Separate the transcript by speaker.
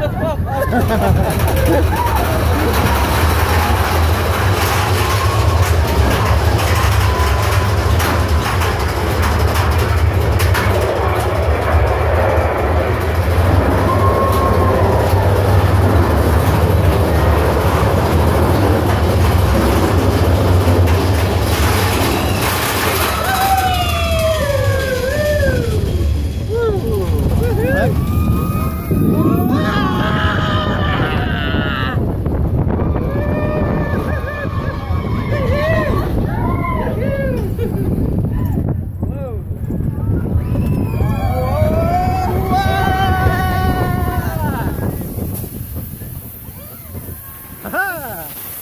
Speaker 1: the fuck?